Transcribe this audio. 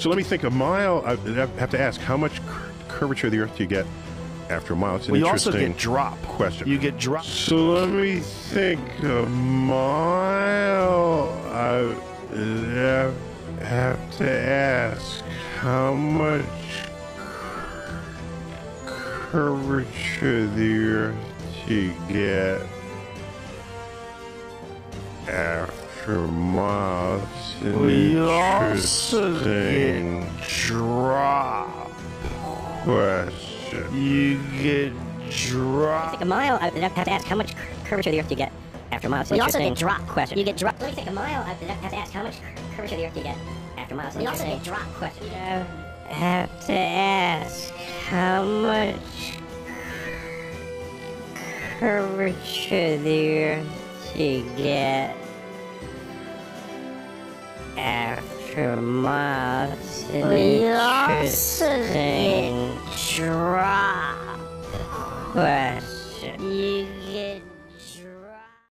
So let me think. A mile. I have to ask, how much curvature of the Earth do you get after a mile? It's an Well, you also interesting get drop. question. You get drop. So let me think. A mile. I have, have to ask how much curvature of the Earth do you get after miles? An We also interesting get drop. question. You get drop. Like a mile, I have to ask how much curvature of the Earth do you get after a mile? It's an We also interesting get drop. Question. You get drop. Let me think. A mile, I have to ask how much curvature of the Earth do you get after a mile? It's an We also interesting get drop. Question. I have to ask how much curvature of the Earth do you get after a mile? It's an interesting drop. question. You get